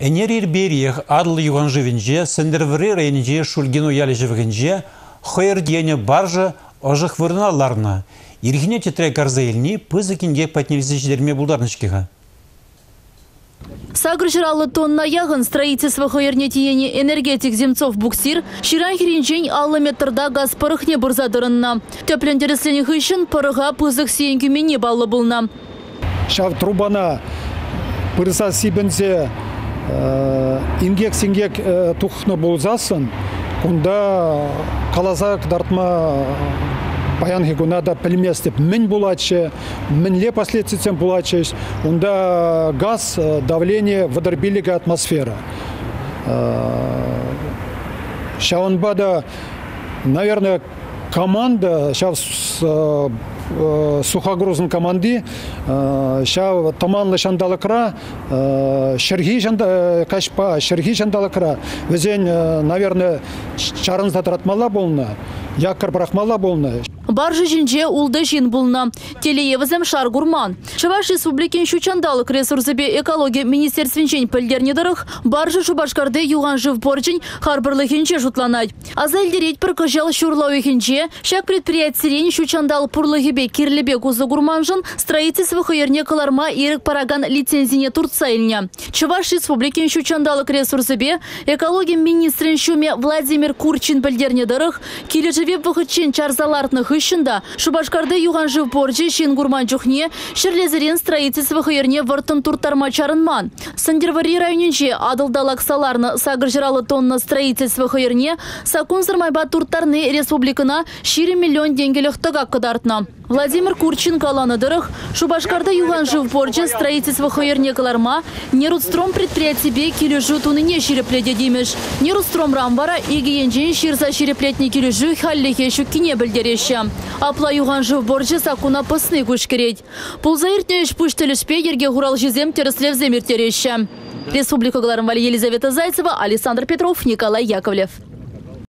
Энер ирбериех адыл юган живінже, сендервірі рейнже шульгину ялі живігінже, хойыр дияне баржы ожық вырналарна. Ирхине тетре карзаилни пызыкинге патнелзеждерме булдарнышкиға. Сагр жыралы тонна яғын строительство хойернетиені энергетик земцов буксир, ширан хиринчен аллы метрда газ пырықне бұрзадырынна. Төплендеріслені хыщын пырыға пызық сейін күмені балы бұлна. Шав трубана пырса сибензе ингек сингек тухны болзасын, кунда калазак дартма баян гунада пілмес деп мін булачы, мінле последствиям булачы, онда газ, давление, водорбилига атмосфера. Шаунбада, наверное, команда, сейчас сухогрузын команды, ща таманлы шандалыкра, шерги жанда, кашпа, шерги жандалыкра, өзен, наверное, чарынызда таратмала болна, якор брахмала болна. Баржы жинже улды жин булна. Телеевізім шар гурман. Чаваш республикин шучандалық ресурсыбе экология министерственчен пілдернедіріх баржы шубашкарды юған жив борчын харбырлыхинче жутланай. Аза елдерет бір күжал шурлауихинче, шак предприятсерен шучандал пурлыхибе кирлебе кузы гурманжын строительство хойерне каларма ерік параган лицензине турцайльня. Чаваш республикин шучандалық ресурсыбе экология министрин шуме Владимир Курчин пілдернедіріх кележеве вұхытчен чарзалартных хыщында Шубашкарды юған жив боржи шин гурман жүхне шірлезерен строительство хыерне выртын туртарма чарынман. Сандервари районенче адылдалак саларны сагыр жыралы тонна строительство хыерне сакун сырмайба туртарны республикана 4 миллион денгелік тыгак кыдартна. Владимир Курчин каланыдырых Шубашкарда юған жив боржи строительство хыерне каларма Нерудстром предприятие кележу туныне ширепледе демеш. Нерудстром рамбара игиенжен ширза ширеплетне кележу халлихе шуккине білдереші. Апла юған жив боржы сакуна пысны күшкерет. Пулзаиртне үш пуштелешпе ерге хурал жезем тереслев земертереші. Республика Гларымвали Елизавета Зайцева, Александр Петров, Николай Яковлев.